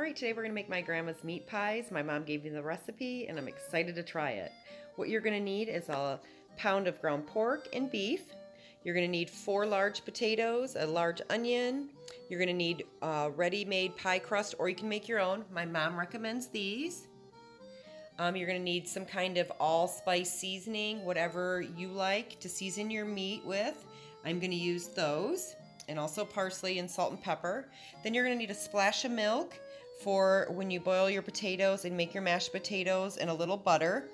right, today we're gonna make my grandma's meat pies. My mom gave me the recipe and I'm excited to try it. What you're gonna need is a pound of ground pork and beef. You're gonna need four large potatoes, a large onion. You're gonna need a ready-made pie crust or you can make your own. My mom recommends these. Um, you're gonna need some kind of allspice seasoning, whatever you like to season your meat with. I'm gonna use those and also parsley and salt and pepper. Then you're gonna need a splash of milk for when you boil your potatoes and make your mashed potatoes and a little butter.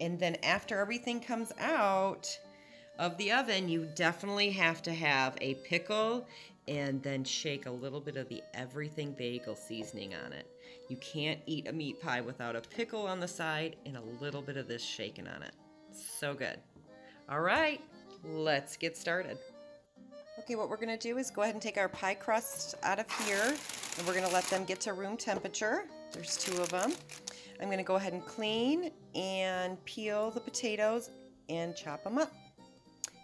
And then after everything comes out of the oven, you definitely have to have a pickle and then shake a little bit of the everything bagel seasoning on it. You can't eat a meat pie without a pickle on the side and a little bit of this shaken on it. So good. All right, let's get started. Okay, what we're gonna do is go ahead and take our pie crust out of here and we're gonna let them get to room temperature. There's two of them. I'm gonna go ahead and clean and peel the potatoes and chop them up.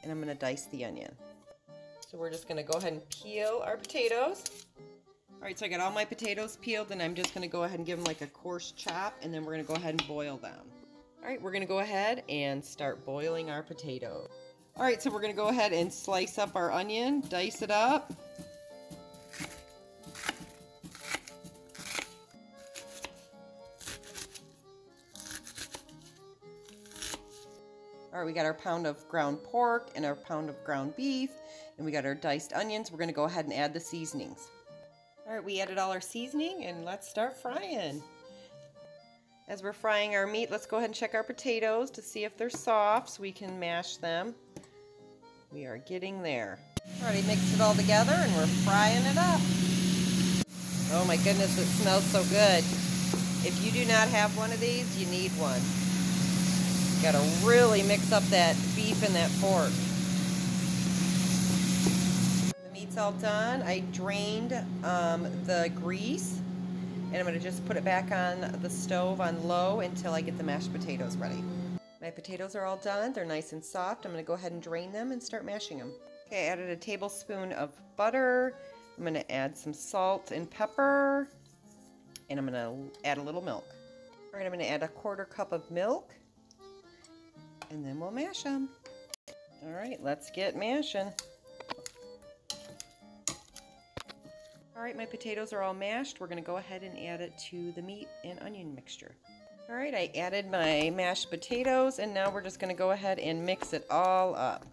And I'm gonna dice the onion. So we're just gonna go ahead and peel our potatoes. All right, so I got all my potatoes peeled and I'm just gonna go ahead and give them like a coarse chop and then we're gonna go ahead and boil them. All right, we're gonna go ahead and start boiling our potatoes. All right, so we're gonna go ahead and slice up our onion, dice it up. All right, we got our pound of ground pork and our pound of ground beef, and we got our diced onions. We're gonna go ahead and add the seasonings. All right, we added all our seasoning, and let's start frying. As we're frying our meat, let's go ahead and check our potatoes to see if they're soft so we can mash them. We are getting there. Already mixed it all together and we're frying it up. Oh my goodness, it smells so good. If you do not have one of these, you need one. You gotta really mix up that beef and that pork. The meat's all done. I drained um, the grease and I'm gonna just put it back on the stove on low until I get the mashed potatoes ready. My potatoes are all done. They're nice and soft. I'm going to go ahead and drain them and start mashing them. Okay, I added a tablespoon of butter. I'm going to add some salt and pepper. And I'm going to add a little milk. All right, I'm going to add a quarter cup of milk. And then we'll mash them. All right, let's get mashing. All right, my potatoes are all mashed. We're going to go ahead and add it to the meat and onion mixture. All right, I added my mashed potatoes and now we're just gonna go ahead and mix it all up.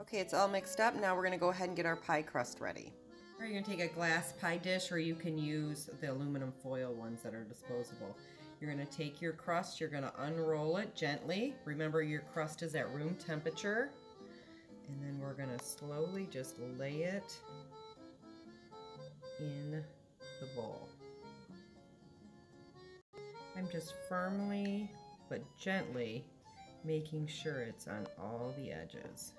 Okay, it's all mixed up. Now we're gonna go ahead and get our pie crust ready. You're gonna take a glass pie dish or you can use the aluminum foil ones that are disposable. You're gonna take your crust, you're gonna unroll it gently. Remember your crust is at room temperature. And then we're gonna slowly just lay it in the bowl. I'm just firmly but gently making sure it's on all the edges.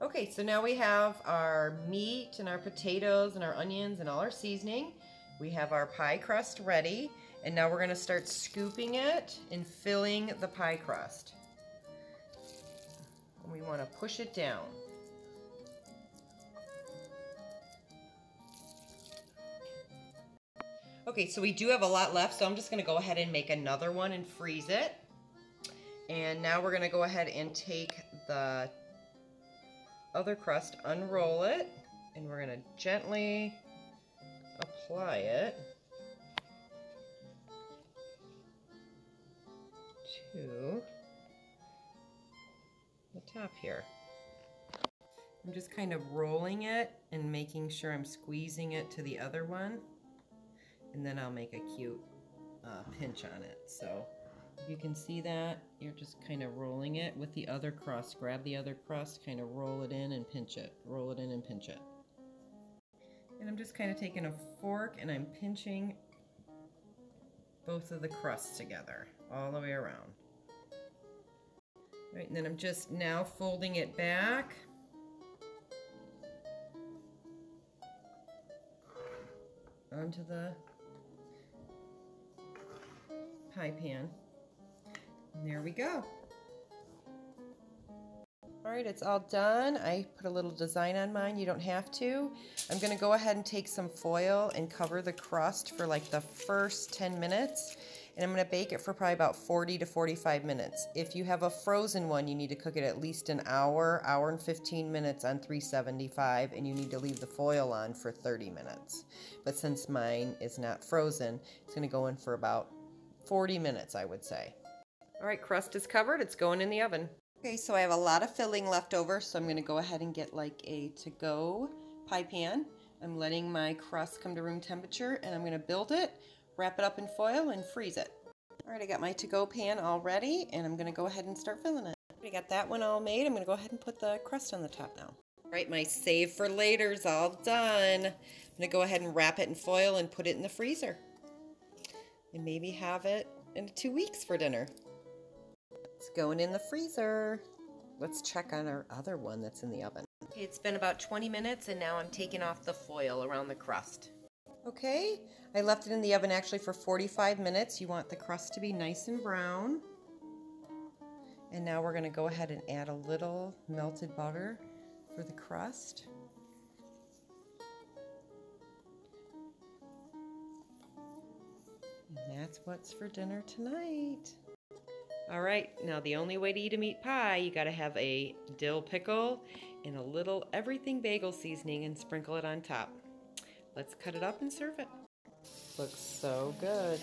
Okay, so now we have our meat and our potatoes and our onions and all our seasoning. We have our pie crust ready, and now we're gonna start scooping it and filling the pie crust. And we wanna push it down. Okay, so we do have a lot left, so I'm just gonna go ahead and make another one and freeze it. And now we're gonna go ahead and take the other crust, unroll it, and we're gonna gently apply it to the top here. I'm just kind of rolling it and making sure I'm squeezing it to the other one and then I'll make a cute uh, pinch on it. So you can see that, you're just kind of rolling it with the other crust. Grab the other crust, kind of roll it in and pinch it. Roll it in and pinch it. And I'm just kind of taking a fork and I'm pinching both of the crusts together all the way around. Right, and then I'm just now folding it back. onto the pie pan. And there we go. All right, it's all done. I put a little design on mine. You don't have to. I'm going to go ahead and take some foil and cover the crust for like the first 10 minutes. And I'm going to bake it for probably about 40 to 45 minutes. If you have a frozen one, you need to cook it at least an hour, hour and 15 minutes on 375, and you need to leave the foil on for 30 minutes. But since mine is not frozen, it's going to go in for about 40 minutes, I would say. All right, crust is covered. It's going in the oven. Okay, so I have a lot of filling left over, so I'm going to go ahead and get like a to-go pie pan. I'm letting my crust come to room temperature, and I'm going to build it, wrap it up in foil, and freeze it. All right, I got my to-go pan all ready, and I'm going to go ahead and start filling it. I got that one all made. I'm going to go ahead and put the crust on the top now. All right, my save for later's all done. I'm going to go ahead and wrap it in foil and put it in the freezer. And maybe have it in two weeks for dinner. It's going in the freezer. Let's check on our other one that's in the oven. It's been about 20 minutes and now I'm taking off the foil around the crust. Okay, I left it in the oven actually for 45 minutes. You want the crust to be nice and brown. And now we're going to go ahead and add a little melted butter for the crust. That's what's for dinner tonight. All right, now the only way to eat a meat pie, you gotta have a dill pickle and a little everything bagel seasoning and sprinkle it on top. Let's cut it up and serve it. Looks so good.